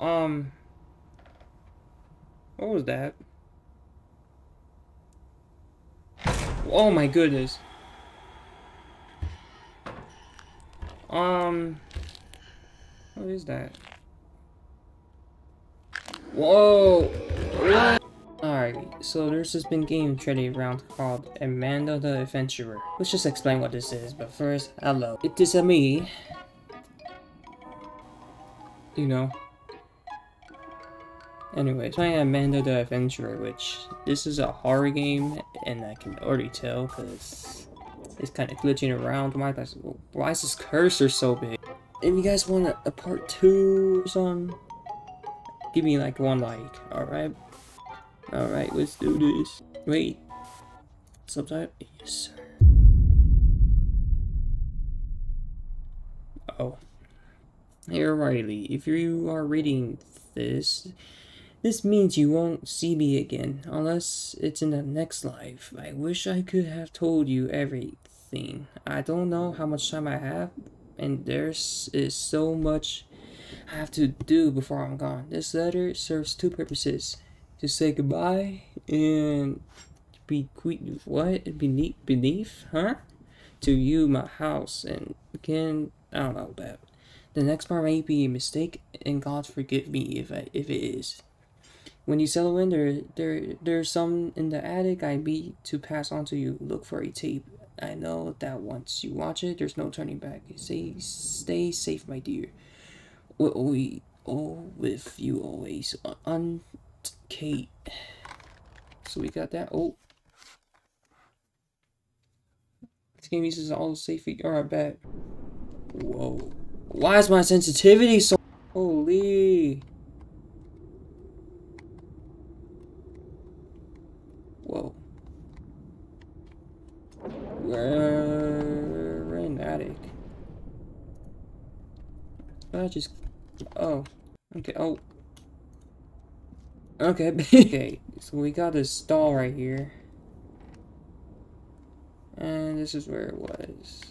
um... What was that? Oh my goodness. Um... What is that? Whoa! Alright, so there's this been game training around called Amanda the Adventurer. Let's just explain what this is, but first, hello. It is a me. You know. Anyways, playing Amanda the Adventurer, which this is a horror game, and I can already tell because it's kind of glitching around. Why, why is this cursor so big? If you guys want a, a part two or something, give me like one like, alright? Alright, let's do this. Wait. Subtitle? Yes, sir. Oh. Hey Riley, if you are reading this, this means you won't see me again, unless it's in the next life. I wish I could have told you everything. I don't know how much time I have, and there's is so much I have to do before I'm gone. This letter serves two purposes to say goodbye and be what beneath beneath huh to you my house and again I don't know that the next part may be a mistake and God forgive me if I, if it is when you settle in there there there's some in the attic I be to pass on to you look for a tape I know that once you watch it there's no turning back say stay safe my dear we oh with you always Aunt Kate. So we got that. Oh. This game uses all the safety. Alright, bet. Whoa. Why is my sensitivity so... Holy. Whoa. We're in attic. I just... Oh. Okay, oh. Okay, okay, so we got this stall right here. And this is where it was.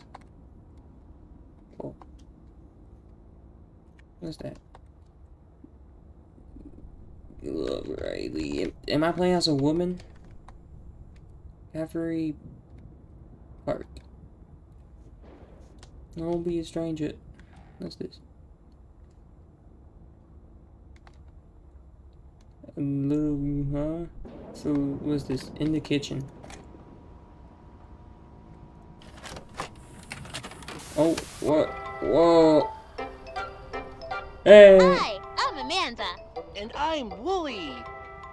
Oh. What's that? Riley. Am I playing as a woman? Every Park. Don't be a stranger. What's this? Blue, huh? So, what's this? In the kitchen. Oh, what? Whoa. Hey! Hi, I'm Amanda. And I'm Wooly.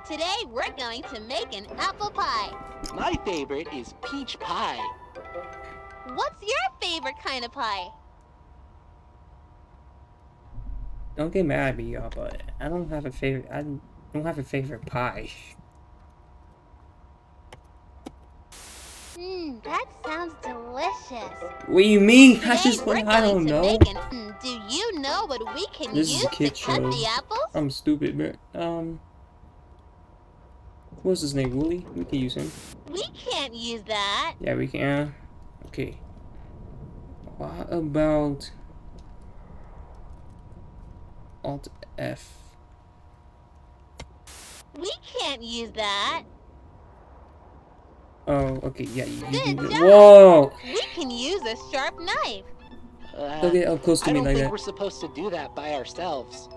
Today, we're going to make an apple pie. My favorite is peach pie. What's your favorite kind of pie? Don't get mad at me, y'all, but I don't have a favorite. I don't have a favorite pie. Mmm, that sounds delicious. What do you mean? Today, just I don't know. An, mm, do you know what we can This use is a kid to cut the apples? I'm stupid, man. Um, what's his name? Wooly? We can use him. We can't use that. Yeah, we can. Okay. What about Alt F? We can't use that. Oh, okay. Yeah, you, you Good can. job. Whoa! We can use a sharp knife. Uh, Don't get up close to I me don't think we're supposed to do that by ourselves.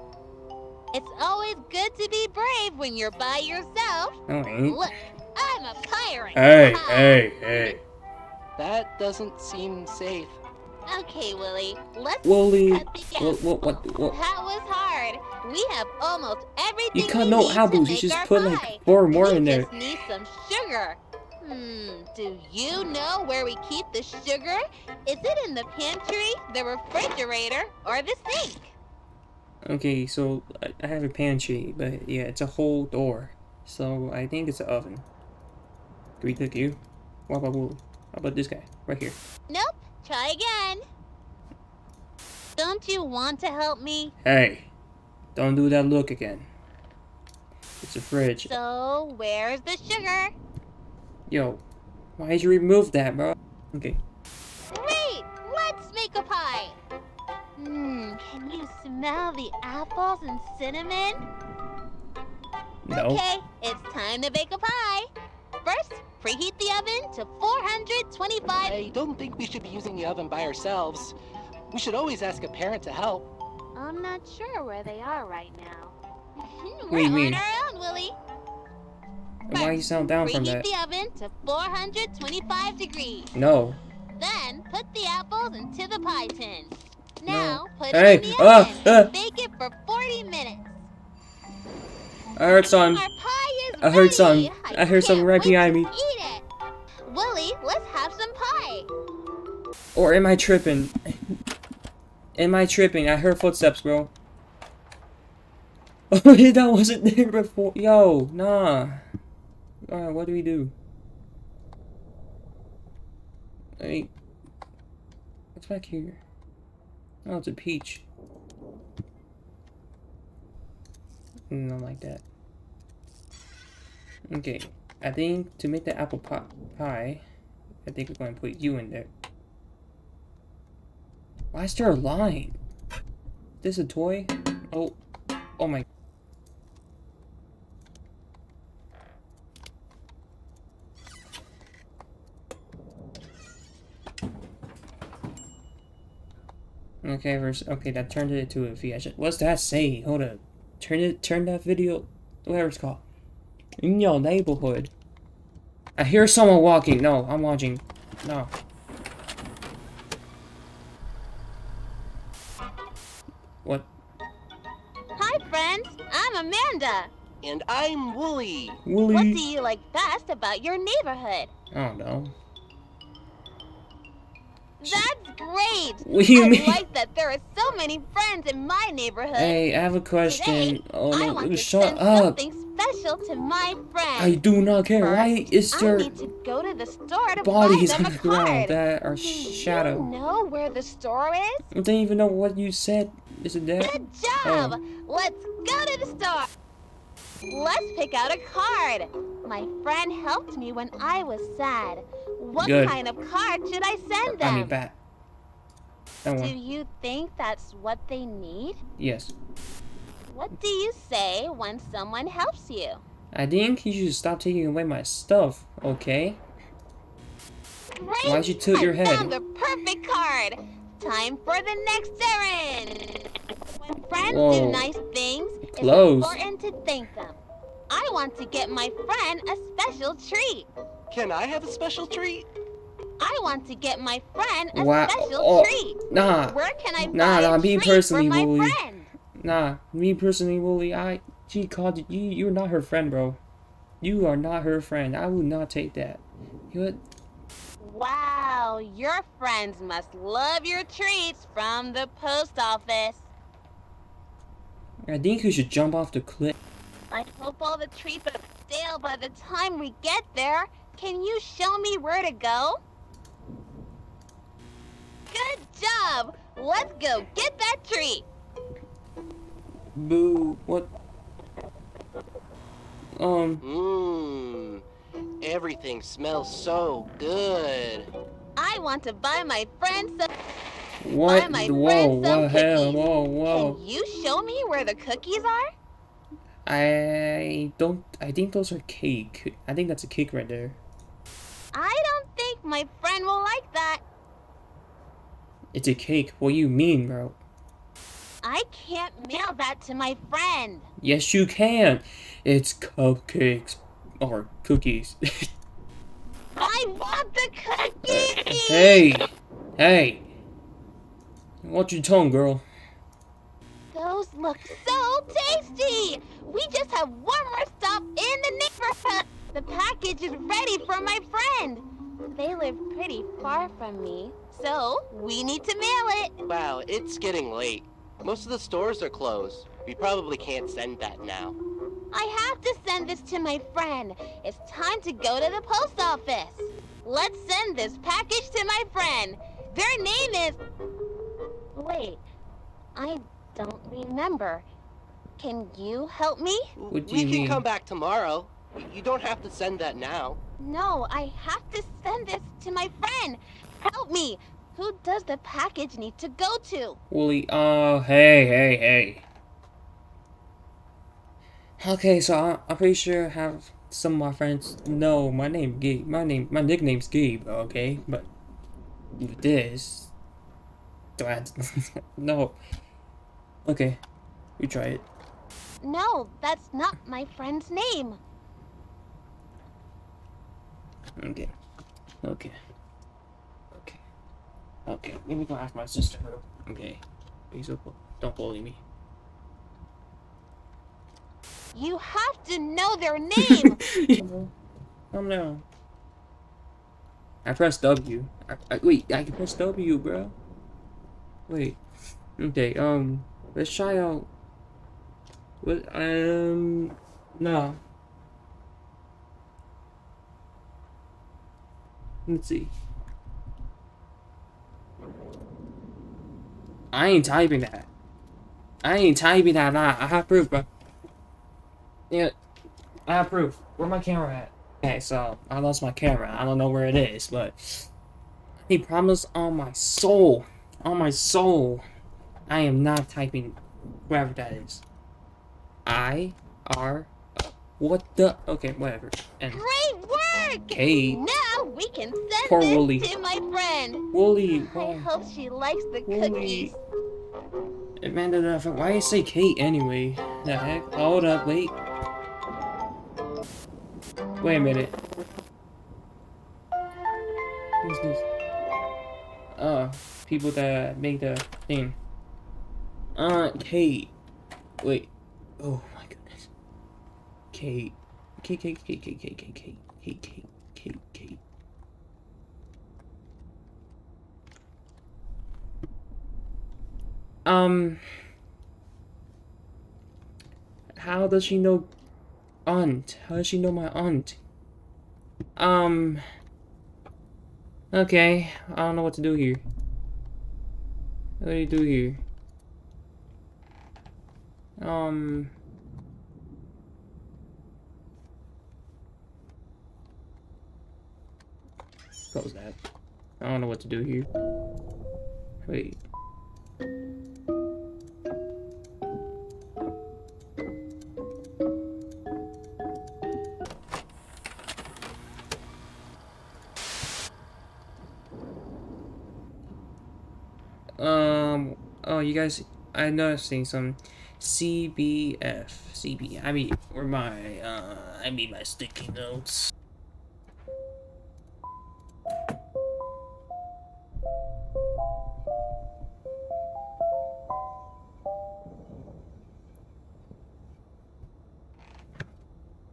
It's always good to be brave when you're by yourself. No, Look, I'm a pirate. Hey, hey, hey. That doesn't seem safe. Okay, Willy. let's Wooly. cut What, what, what, what? That was hard. We have almost everything You cut we no need to apples. You just put pie. like four more we in there. just need some sugar. Hmm, do you know where we keep the sugar? Is it in the pantry, the refrigerator, or the sink? Okay, so I- have a pantry, but yeah, it's a whole door. So I think it's an oven. Can we click you? Wooly? How about this guy? Right here. Nope. Try again. Don't you want to help me? Hey, don't do that look again. It's a fridge. So, where's the sugar? Yo, why did you remove that, bro? Okay. Wait, Let's make a pie! Hmm, can you smell the apples and cinnamon? No. Okay, it's time to bake a pie. First, preheat the oven to 425. I don't think we should be using the oven by ourselves. We should always ask a parent to help. I'm not sure where they are right now. What do We're you on our own, Willie. Why you sound down from Preheat that? the oven to 425 degrees. No. Then put the apples into the pie tin. Now put Hey, it in the uh, oven uh. and bake it for 40 minutes. I heard some. Our pie is I heard some. I heard some right behind me. Eat it. Willie, let's have some pie. Or am I tripping? Am I tripping? I heard footsteps, bro. Oh, that wasn't there before. Yo, nah. Alright, what do we do? Hey. What's back here? Oh, it's a peach. Mm, Not like that. Okay, I think to make the apple pie, I think we're going to put you in there. Why is there a line? This a toy? Oh, oh my. Okay, okay, that turned it into a should, what's that say? Hold up. Turn it, turn that video, whatever it's called. In your neighborhood. I hear someone walking. No, I'm watching. No. What? Hi, friends. I'm Amanda. And I'm Wooly. Wooly. What do you like best about your neighborhood? I don't know. That's great. What do you I mean? like that there are so many friends in my neighborhood. Hey, I have a question. Today, oh I want to shut send up. something special to my friend. I do not care. Why First, is I there need to go to the store to bodies on the ground that are Do you know where the store is? I don't even know what you said. Is it there? Good job! Oh. Let's go to the store! Let's pick out a card! My friend helped me when I was sad. What Good. kind of card should I send them? I mean, bat. That Do one. you think that's what they need? Yes. What do you say when someone helps you? I think you should stop taking away my stuff, okay? Great! Why'd you tilt I your head? found the perfect card! Time for the next errand! When friends Whoa. do nice things, Close. it's important to thank them. I want to get my friend a special treat. Can I have a special treat? I want to get my friend a Wow. special Oh, treat. Nah, Where can I Nah, buy nah, a me treat personally, for my Wooly. friend? nah. Me personally, Wooly, I she called you. you. You're not her friend, bro. You are not her friend. I would not take that. You would. Wow, your friends must love your treats from the post office. I think you should jump off the cliff. I hope all the treats are stale by the time we get there. Can you show me where to go? Good job! Let's go get that treat! Boo. What? Um. Mmm. Everything smells so good. I want to buy my friend some. What? my Whoa! friend some What hell? cookies. Whoa! Whoa! Can you show me where the cookies are? I don't. I think those are cake. I think that's a cake right there. I don't think my friend will like that. It's a cake. What do you mean, bro? I can't mail that to my friend. Yes, you can. It's cupcakes or cookies. I want the cookies! hey, hey. Watch your tongue, girl. Those look so tasty! We just have one more stop in the neighborhood. The package is ready for my friend. They live pretty far from me, so we need to mail it. Wow, it's getting late. Most of the stores are closed. We probably can't send that now. I have to send this to my friend. It's time to go to the post office. Let's send this package to my friend. Their name is. Wait, I don't remember. Can you help me? What do we you can mean? come back tomorrow. You don't have to send that now. No, I have to send this to my friend. Help me. Who does the package need to go to? Wooly, uh, hey, hey, hey. Okay, so I, I'm pretty sure I have some of my friends know my name Gabe. My name, my nickname's Gabe, okay? But with this, do I have to, no. Okay, you try it. No, that's not my friend's name. Okay. Okay. Okay. Okay. Let me go ask my sister. Okay. Please don't don't bully me. You have to know their name. Calm down. I press W. I, I, wait, I can press W, bro. Wait. Okay, um, let's try out. Um, no. Let's see. I ain't typing that. I ain't typing that. Nah, I have proof, bro. Yeah, I have proof. Where my camera at? Okay, so I lost my camera. I don't know where it is, but he promised on my soul, on my soul, I am not typing whatever that is. I R. What the? Okay, whatever. And Great work! Kate, Now we can send Poor this Wooly. to my friend. Wooly, I hope she likes the Wooly. cookies. Amanda, why you say Kate anyway? The heck? Hold up, wait. Wait a minute. Who's this? Oh, people that make the thing. Uh, Kate. Wait. Oh my goodness. Kate. Kate, Kate, Kate, Kate, Kate, Kate, Kate, Kate, Kate, Kate, Kate. Um. How does she know aunt? How does she know my aunt? Um. Okay, I don't know what to do here. What do you do here? Um. Close that. I don't know what to do here. Wait. Um. Oh, you guys. I noticing some CBF. CB. I mean, where my uh. I mean my sticky notes.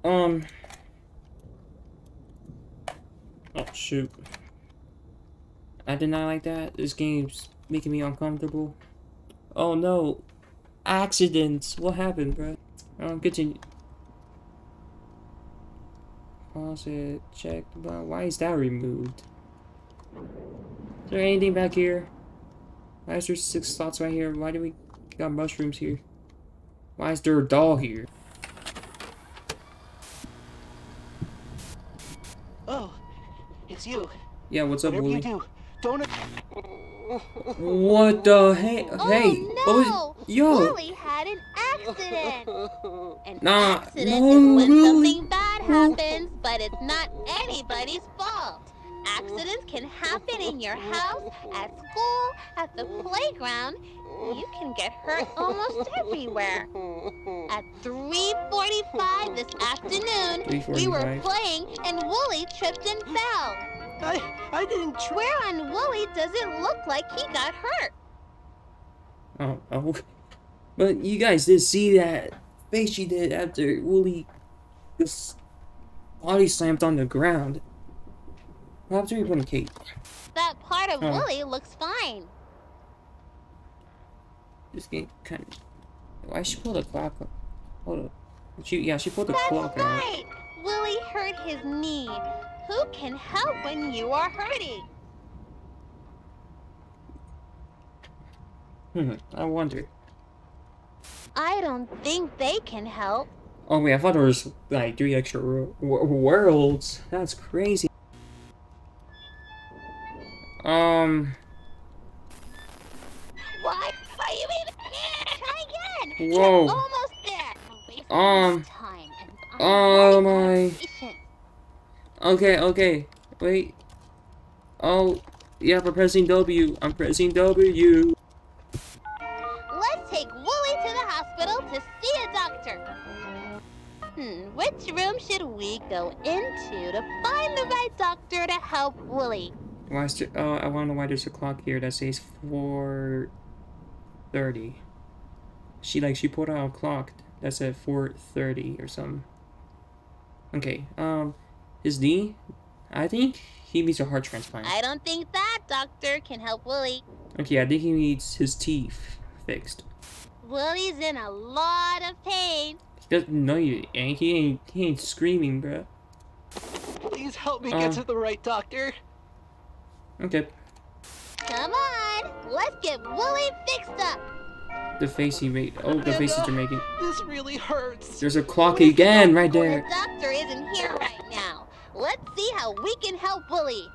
Um. Oh shoot. I did not like that. This game's making me uncomfortable. Oh no. Accidents. What happened, bro? Um, continue. Faucet. Check. But why is that removed? Is there anything back here? Why is there six slots right here? Why do we got mushrooms here? Why is there a doll here? Oh, it's you. Yeah, what's up, Whatever you Wooly? do, don't. What the hey? Oh hey, no! what was yo? Wooly had an accident. An Nah, accident no, is when Wooly. something bad happens, but it's not anybody's fault. Accidents can happen in your house, at school, at the playground. You can get hurt almost everywhere. At 3:45 this afternoon, we were playing and Wooly tripped and fell. I, I didn't try. Where on Wooly does it look like he got hurt? Oh, oh. But you guys did see that face she did after Wooly just body slammed on the ground. What happened to you, Bunny Kate? That part of Oh. Wooly looks fine. This game kind of. Why she pulled the clock up? Hold up. She, yeah, she pulled the That's clock out. right. Willie hurt his knee. Who can help when you are hurting? Hmm, I wonder. I don't think they can help. Oh wait, I thought there was like three extra worlds. That's crazy. Um. Why are you even here? Try again. Whoa. You're almost there. Um. Oh my. Okay, okay. Wait. Oh, yeah, we're pressing W. I'm pressing W. the doctor to help Wooly? Why is there, oh, I want to know why there's a clock here that says 4.30. She, like, she put out a clock that said 4.30 or something. Okay, um, his D? I think he needs a heart transplant. I don't think that doctor can help Wooly. Okay, I think he needs his teeth fixed. Wooly's in a lot of pain. He doesn't know you, and he ain't, he ain't screaming, bruh. Please help me Um. get to the right doctor. Okay, Come on, let's get Wooly fixed up. the face he made. Oh, the faces they're making. This really hurts. There's a clock again right there. The doctor isn't here right now. Let's see how we can help Wooly.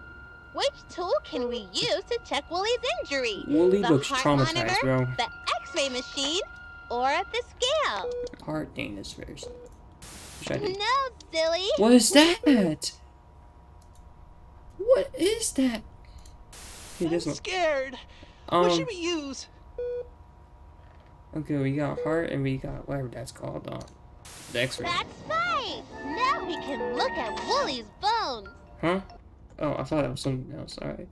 Which tool can we use to check Wooly's injury? Wooly the looks heart traumatized, monitor, bro. the X-ray machine, or the scale? Heart thing is first. Should I do? No, silly. What is that? What is that? Hey, I'm this one. scared. what Um. should we use? Okay, we got heart and we got whatever that's called. Uh, the X-ray. That's right. Now we can look at Wooly's bones. Huh? Oh, I thought that was something else. All right.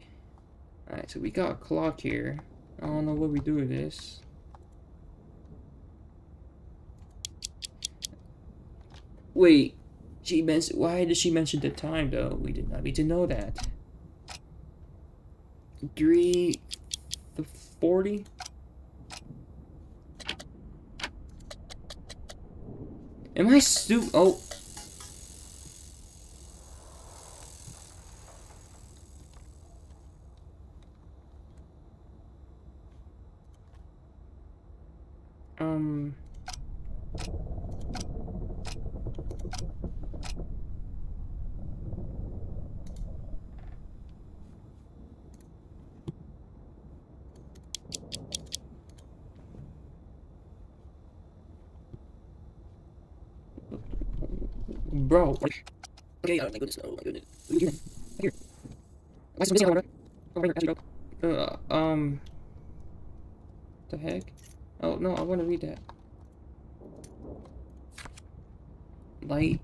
All right. So we got a clock here. I don't know what we do with this. Wait. She mentioned. Why did she mention the time though? We did not need to know that. Three. The forty. Am I stu- Oh. Um. Bro. Okay, oh my goodness, oh my goodness. Look here. Look here. Why is it missing a water? Oh, right here. Uh, um. The heck? Oh, no, I want to read that. Light.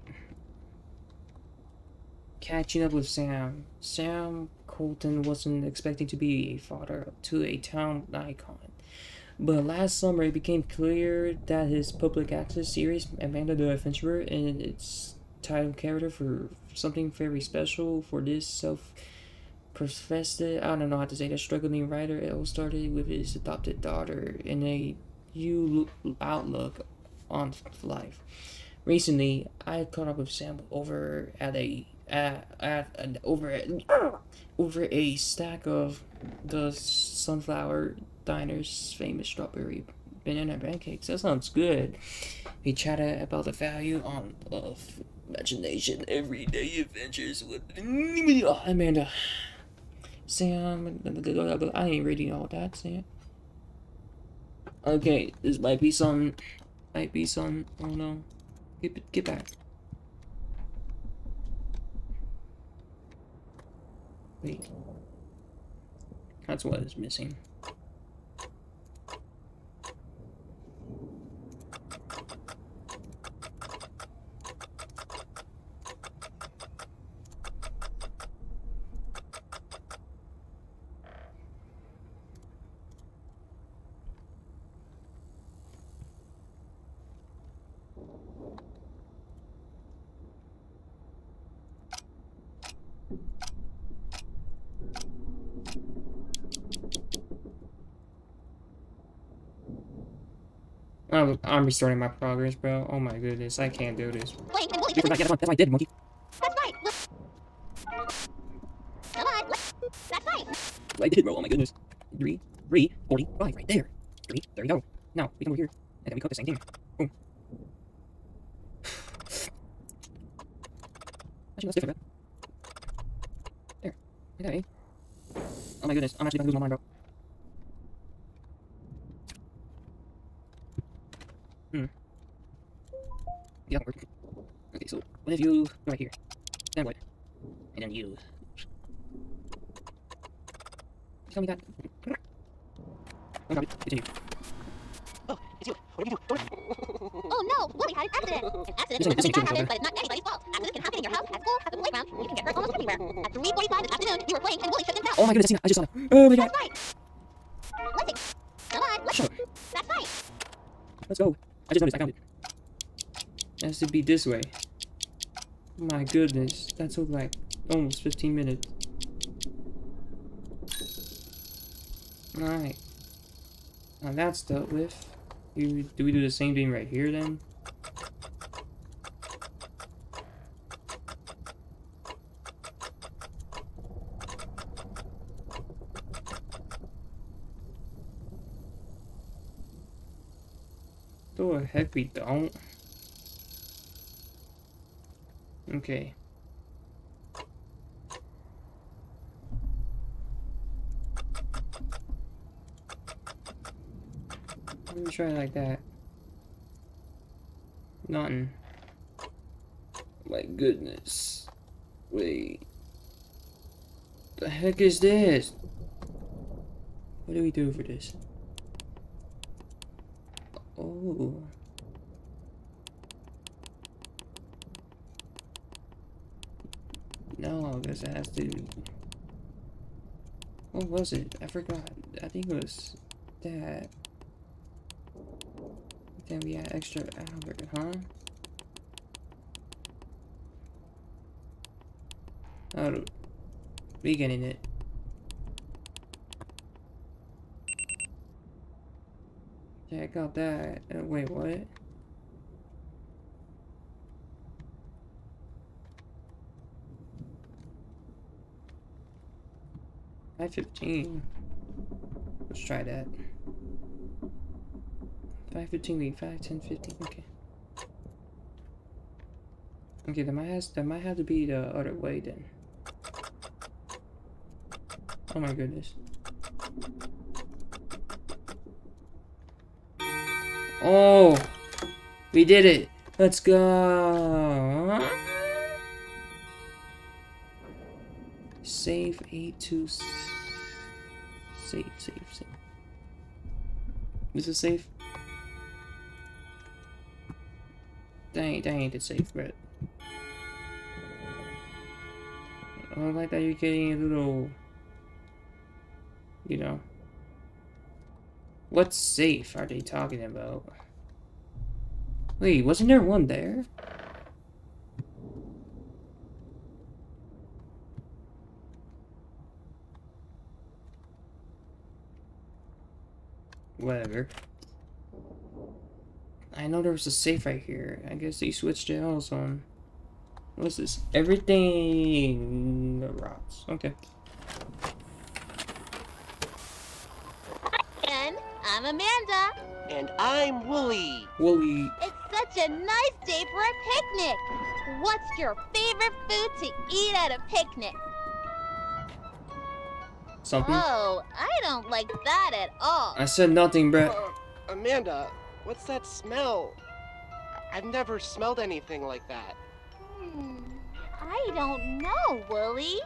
Catching up with Sam. Sam Colton wasn't expecting to be a father to a town icon. But last summer, it became clear that his public access series, Amanda the Adventurer, and its title character for something very special for this self professed, I don't know how to say that, struggling writer, it all started with his adopted daughter and a new outlook on life. Recently, I caught up with Sam over at a at, at an over at, over a stack of the Sunflower Diner's famous strawberry banana pancakes. That sounds good. We chatted about the value on of imagination, everyday adventures with oh, Amanda. Sam, I ain't reading all that, Sam. Okay, this might be some, might be some. Oh no, get get back. Wait, that's what is missing. I'm, I'm restarting my progress, bro. Oh my goodness, I can't do this. Wait, and Wooly You forgot, yeah, that's what- I did, monkey. That's right. Come on. let's- That's right. I did, bro. Oh my goodness. Three, three, forty-five, right there. Three, there we go. Now we come over here, and then we cut the same thing. Boom. Actually, that's different, man. There. Okay. Eh? Oh my goodness, I'm actually gonna lose my mind, bro. Hmm. Yeah, work. Okay, so what if you right here? Then what? And then you. Tell me that. Okay, continue. Oh, it's you. What do you do? Oh no, Willie had an accident. An accident Listen, is listen something to that happens, but it's not anybody's fault. Accidents can happen in your house, at school, at the playground. You can get hurt almost anywhere. At 3:45 this afternoon, you were playing and Willie tripped himself. Oh my goodness, I. I just saw that. Oh my god. That's right. Listen. Come on, let's. Sure. That's right. Let's go. I just noticed. I found it. Has to be this way. My goodness, that took like almost 15 minutes. Alright. Now that's dealt with. Do we do the same thing right here then? The heck we don't. Okay. Let me try like that. Nothing. My goodness. Wait. The heck is this? What do we do for this? Oh. No, I it has to. What was it? I forgot. I think it was that. Then we had extra hour, huh? Oh, we getting it. Check out that. Uh, wait, what? Five fifteen. Let's try that. Five fifteen being five, ten, fifteen. Okay. Okay, that might has that might have to be the other way then. Oh my goodness. Oh, we did it. Let's go. Save A2. Save, save, save. Is it safe? Dang, dang, it's safe, but I don't like that you're getting a little, you know. What safe are they talking about? Wait, wasn't there one there? Whatever. I know there was a safe right here. I guess they switched it all on. What's this? Everything rots. Okay. And I'm Amanda. And I'm Wooly. Wooly. It's such a nice day for a picnic. What's your favorite food to eat at a picnic? Something? Oh, I don't like that at all. I said nothing, Brett. Uh, Amanda, what's that smell? I- I've never smelled anything like that. Hmm, I don't know, Wooly.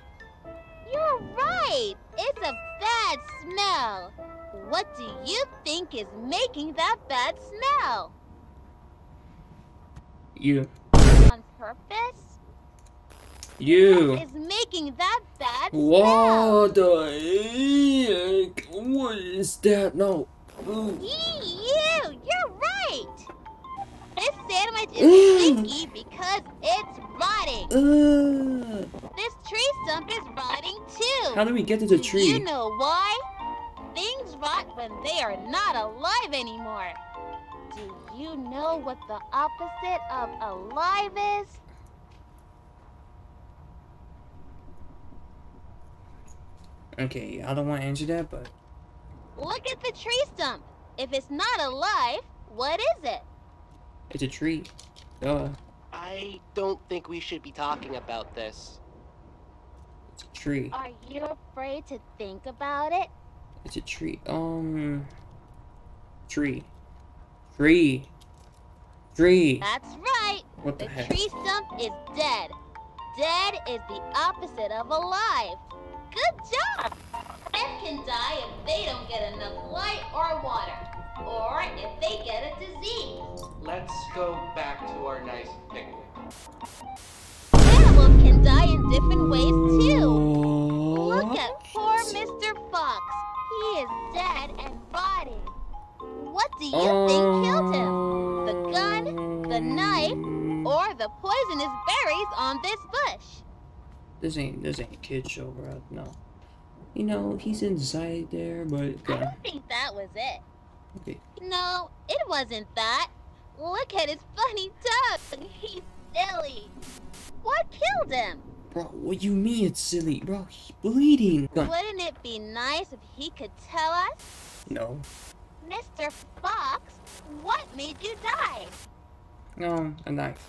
You're right. It's a bad smell. What do you think is making that bad smell? You. On purpose? You. Is making that bad? What the heck? What is that? No. Ooh. You! You're right! This sandwich is stinky because it's rotting. Uh, This tree stump is rotting too. how do we get to the tree? You know why? Things rot when they are not alive anymore. Do you know what the opposite of alive is? Okay, I don't want to answer that, but Look at the tree stump. If it's not alive, what is it? it's a tree. Duh. I don't think we should be talking about this. It's a tree. Are you afraid to think about it? It's a tree. Um. Tree. Tree. Tree. That's right. What the The heck? tree stump is dead. Dead is the opposite of alive. Good job! Plants can die if they don't get enough light or water, or if they get a disease. Let's go back to our nice picnic. Animals can die in different ways too. Look at poor Mr. Fox. He is dead and rotting. What do you oh, This ain't this ain't a kid show, bro. No. You know he's inside there, but I don't think that was it. okay. No, it wasn't that. Look at his funny tongue. He's silly. What killed him? Bro, what you mean it's silly, bro? He's bleeding. Gun. Wouldn't it be nice if he could tell us? No. Mr. Fox, what made you die? No, a knife.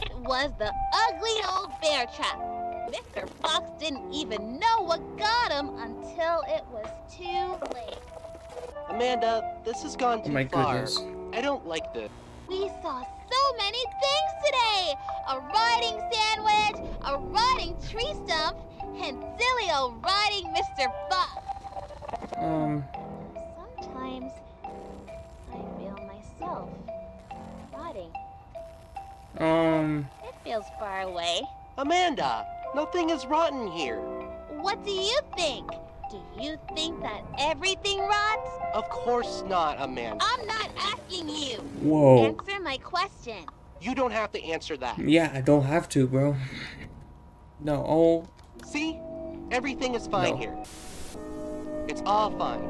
It was the ugly old bear trap. Mr. Fox didn't even know what got him until it was too late. Amanda, this has gone Oh too my far. goodness. I don't like this. We saw so many things today! A rotting sandwich, a rotting tree stump, and silly old rotting Mr. Fox. Um, um, It feels far away. Amanda, nothing is rotten here. What do you think? Do you think that everything rots? Of course not, Amanda. I'm not asking you. whoa. Answer my question. You don't have to answer that. Yeah, I don't have to, bro. No, oh, See? Everything is fine No. here. It's all fine.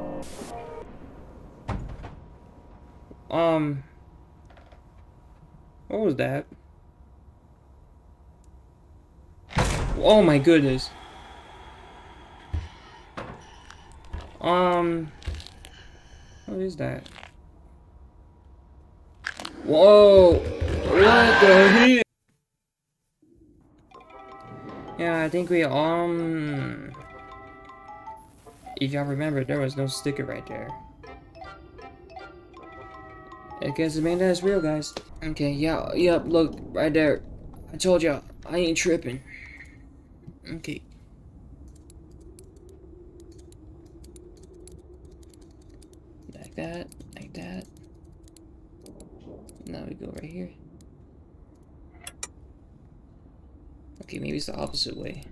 um, what was that? Oh my goodness. Um, what is that? Whoa! What the heck? Yeah, I think we, um... If y'all remember, there was no sticker right there. I guess Amanda is real, guys. Okay, yeah, yep, look, right there. I told y'all, I ain't tripping. Okay. Like that, like that. Now we go right here. Okay, maybe it's the opposite way.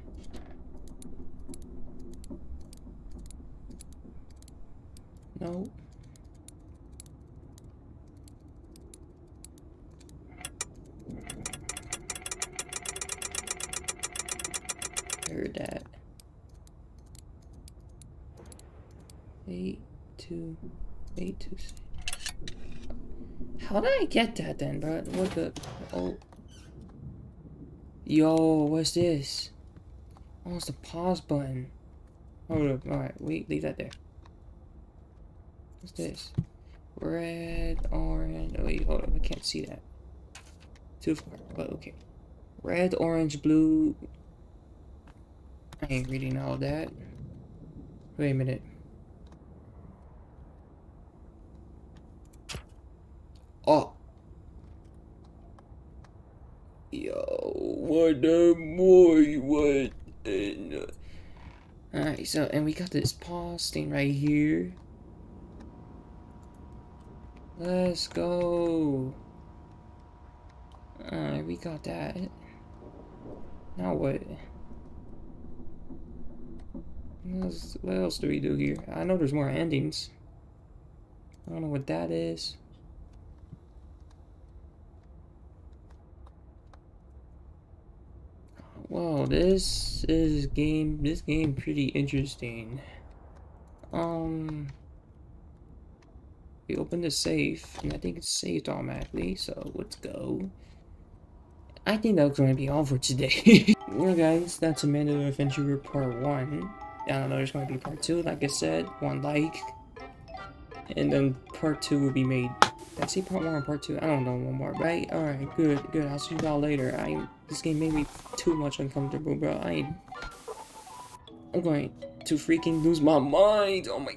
No. Heard that. Eight, two, eight, two, six. How did I get that then, bro? What the? Oh. Yo, what's this? Oh, it's the pause button. Hold up. Alright, wait, leave that there. What's this? Red, orange. Oh, wait, hold up. I can't see that. Too far, but okay. Red, orange, blue. I ain't reading all that. Wait a minute. Oh. Yo, what the boy, what? And, uh, Alright, so, and we got this thing right here. Let's go. Alright, we got that. Now what? What else, do we do here? I know there's more endings. I don't know what that is. Well, this is game. This game pretty interesting. Um, we open the safe, and I think it's saved automatically. So let's go. I think that's going to be all for today. well, guys, that's Amanda Adventure Part One. I don't know. There's going to be Part Two. Like I said, one like, and then Part Two will be made. I see Part One and Part Two? I don't know. One more, right? All right, good, good. I'll see you all later. I this game made me too much uncomfortable, bro. I I'm going to freaking lose my mind. Oh my